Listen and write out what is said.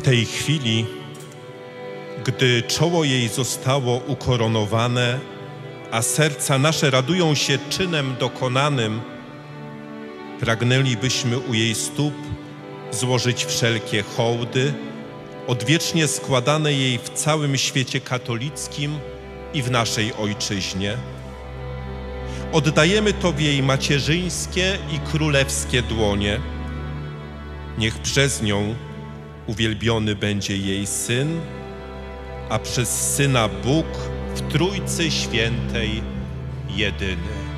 W tej chwili, gdy czoło jej zostało ukoronowane, a serca nasze radują się czynem dokonanym, pragnęlibyśmy u jej stóp złożyć wszelkie hołdy, odwiecznie składane jej w całym świecie katolickim i w naszej ojczyźnie. Oddajemy to w jej macierzyńskie i królewskie dłonie. Niech przez nią uwielbiony będzie jej Syn, a przez Syna Bóg w Trójcy Świętej jedyny.